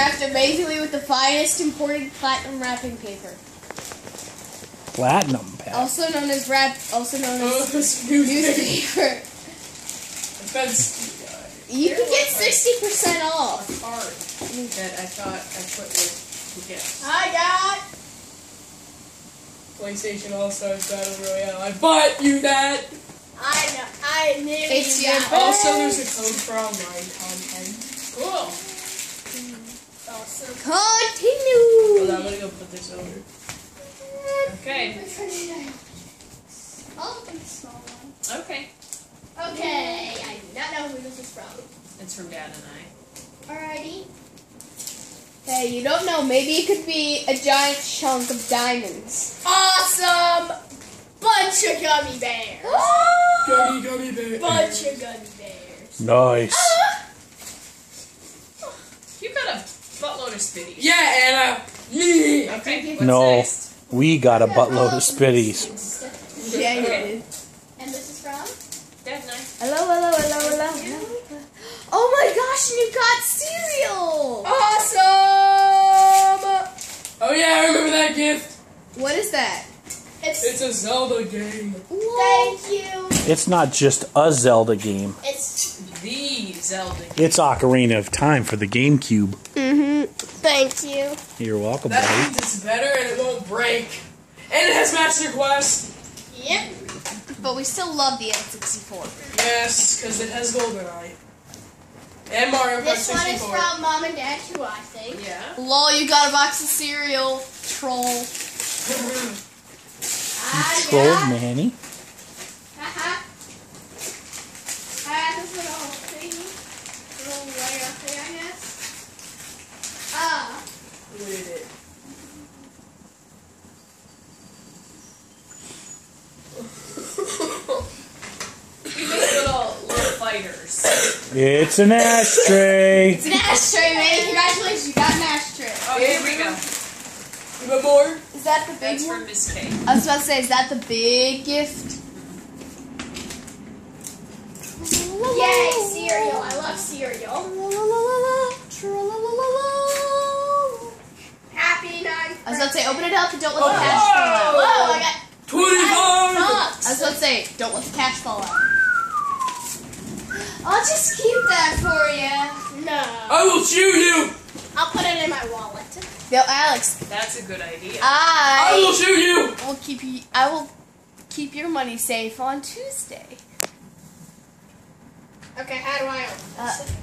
Wrapped amazingly with the finest imported platinum wrapping paper. Platinum paper. Also known as wrap, also known as this newspaper. newspaper. You can get 60% off. a card that I thought I put with the gift. I got. PlayStation All Stars Battle Royale. I bought you that. I know. I knew It's you your Also, there's a code for online content. Go put this over. Okay. I'll open the small one. Okay. Okay. I do not know who this is from. It's from Dad and I. Alrighty. Hey, you don't know. Maybe it could be a giant chunk of diamonds. Awesome! Bunch of gummy bears. Gummy, gummy bear. Bunch of gummy bears. Nice. You got a buttload of spitties. Yeah, Anna. Yeah. Okay. No. next? We got a buttload of spitties. Yeah, you did. And this is from? Dad and Hello, hello, hello, hello. Oh my gosh, you got cereal! Awesome! Oh yeah, I remember that gift. What is that? It's, It's a Zelda game. thank you. It's not just a Zelda game. It's The Zelda game. It's Ocarina of Time for the GameCube. mm-hmm. Thank you. You're welcome, That buddy. means it's better and it won't break. And it has Master Quest. Yep. But we still love the N64. Yes, because it has GoldenEye. And Mario Kart 64. This one is from Mom and Dad too, I think. Yeah. Lol, you got a box of cereal, troll. Ah, Troll. Manny. Little fighters. It's an ashtray. It's an ashtray, man. Congratulations, you got an ashtray. Oh, here we go. You want more? Is that the big That's for one? Miss K. I was about to say, is that the big gift? Yay, cereal. I love cereal. Happy night. I was about to say, open it up and don't let the Oh. cash fall out. Whoa, I got 25! bucks. I was about to say, don't let the cash fall out. I'll just keep that for you. No. I will shoot you! I'll put it in my wallet. Yo, Alex, That's a good idea. I, I will shoot you! will keep you. I will keep your money safe on Tuesday. Okay, how do I open Uh, this?